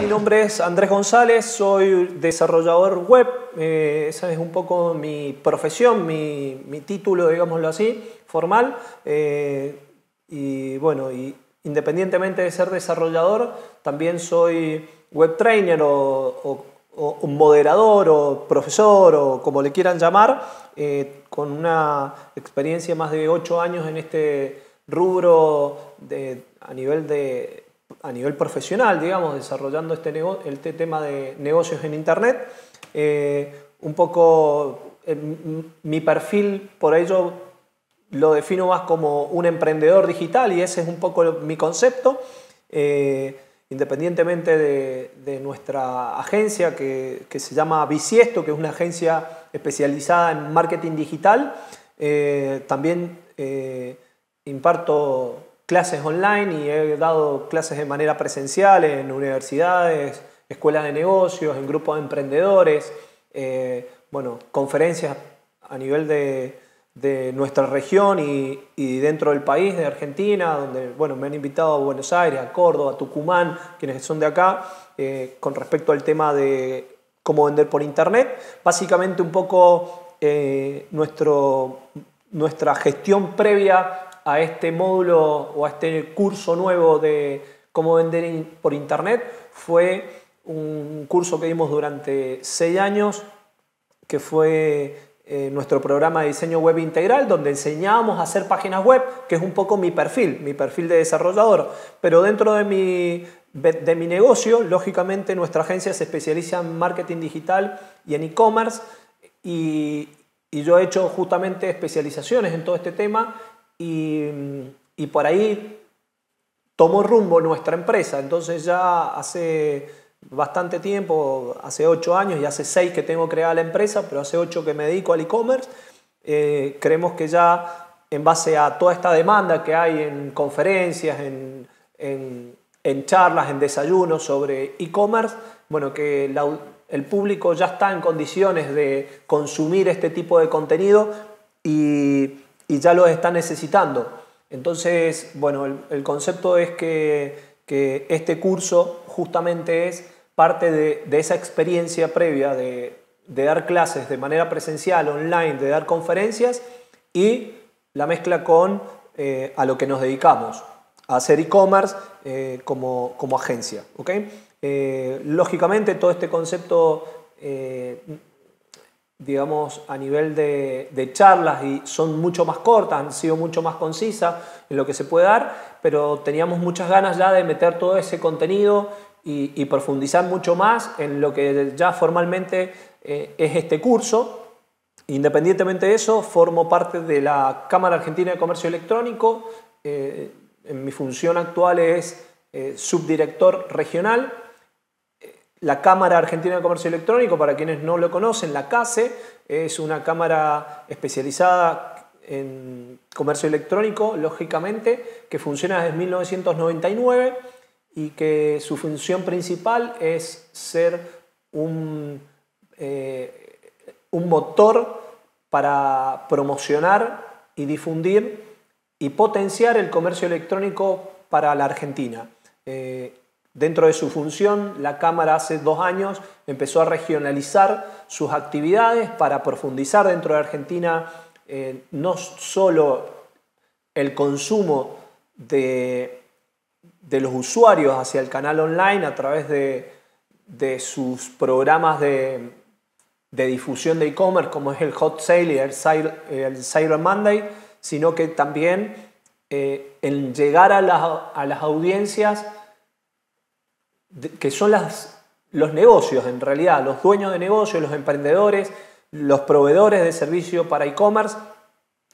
Mi nombre es Andrés González, soy desarrollador web, eh, esa es un poco mi profesión, mi, título, digámoslo así, formal. Eh, y bueno, independientemente de ser desarrollador, también soy web trainer o, un moderador o profesor o como le quieran llamar, eh, con una experiencia más de ocho años en este rubro de, a, nivel de, a nivel profesional, digamos, desarrollando este, este tema de negocios en Internet. Eh, un poco mi perfil, por ello lo defino más como un emprendedor digital y ese es un poco mi concepto. Eh, independientemente de, nuestra agencia que, se llama Bisiesto, que es una agencia especializada en marketing digital, eh, también eh, imparto clases online y he dado clases de manera presencial en universidades, escuelas de negocios, en grupos de emprendedores, bueno, conferencias a nivel de, de nuestra región y, dentro del país, de Argentina, donde bueno, me han invitado a Buenos Aires, a Córdoba, a Tucumán, quienes son de acá, eh, con respecto al tema de cómo vender por Internet. Básicamente un poco eh, nuestro, nuestra gestión previa a este módulo o a este curso nuevo de cómo vender por Internet fue un curso que dimos durante seis años, que fue eh, nuestro programa de diseño web integral, donde enseñamos a hacer páginas web, que es un poco mi perfil, mi perfil de desarrollador. Pero dentro de mi, de mi negocio, lógicamente nuestra agencia se especializa en marketing digital y en e-commerce, y, yo he hecho justamente especializaciones en todo este tema, y, y por ahí tomó rumbo nuestra empresa. Entonces ya hace bastante tiempo, hace ocho años y hace seis que tengo creada la empresa, pero hace ocho que me dedico al e-commerce. Eh, creemos que ya en base a toda esta demanda que hay en conferencias, en, en, charlas, en desayunos sobre e-commerce, bueno, que el público ya está en condiciones de consumir este tipo de contenido y, y ya lo está necesitando. Entonces, bueno, el, concepto es que que este curso justamente es parte de, esa experiencia previa de, dar clases de manera presencial, online, de dar conferencias y la mezcla con eh, a lo que nos dedicamos, a hacer e-commerce eh, como, como, agencia. Eh, lógicamente todo este concepto digamos, a nivel de, charlas y son mucho más cortas, han sido mucho más concisas en lo que se puede dar, pero teníamos muchas ganas ya de meter todo ese contenido y, profundizar mucho más en lo que ya formalmente eh, es este curso. Independientemente de eso, formo parte de la Cámara Argentina de Comercio Electrónico. Eh, en mi función actual es eh, subdirector regional la Cámara Argentina de Comercio Electrónico, para quienes no lo conocen, la CASE, es una cámara especializada en comercio electrónico, lógicamente, que funciona desde 1999 y que su función principal es ser un, eh, un motor para promocionar y difundir y potenciar el comercio electrónico para la Argentina. Eh, Dentro de su función, la Cámara hace dos años empezó a regionalizar sus actividades para profundizar dentro de Argentina eh, no solo el consumo de, los usuarios hacia el canal online a través de, sus programas de, difusión de e-commerce como es el Hot Sale y el Cyber, Monday, sino que también eh, en llegar a las audiencias que son las, los negocios en realidad, los dueños de negocios, los emprendedores, los proveedores de servicio para e-commerce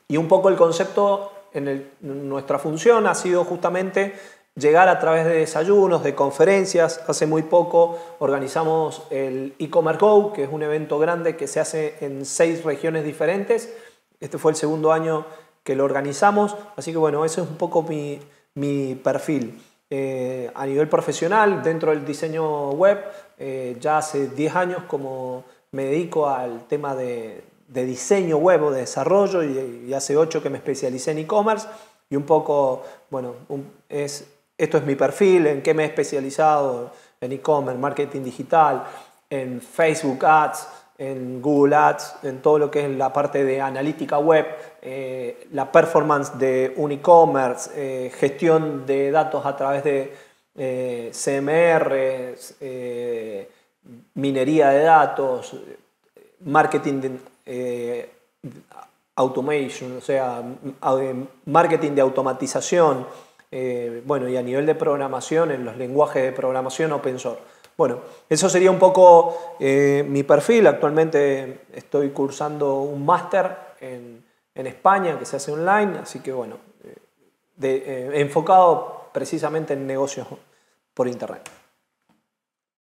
y un poco el concepto en, nuestra función ha sido justamente llegar a través de desayunos, de conferencias. Hace muy poco organizamos el e-commerce Go, que es un evento grande que se hace en seis regiones diferentes. Este fue el segundo año que lo organizamos, así que bueno, ese es un poco mi, mi perfil. Eh, a nivel profesional, dentro del diseño web, eh, ya hace 10 años como me dedico al tema de, diseño web o de desarrollo y, hace 8 que me especialicé en e-commerce y un poco, bueno, es esto es mi perfil, en qué me he especializado, en e-commerce, marketing digital, en Facebook Ads, en Google Ads, en todo lo que es la parte de analítica web, eh, la performance de un e-commerce, eh, gestión de datos a través de eh, CMR, minería de datos, marketing de, automation, o sea, marketing de automatización, bueno, y a nivel de programación, en los lenguajes de programación open source. Bueno, eso sería un poco eh, mi perfil. Actualmente estoy cursando un máster en, España que se hace online, así que bueno, eh, eh, enfocado precisamente en negocios por Internet.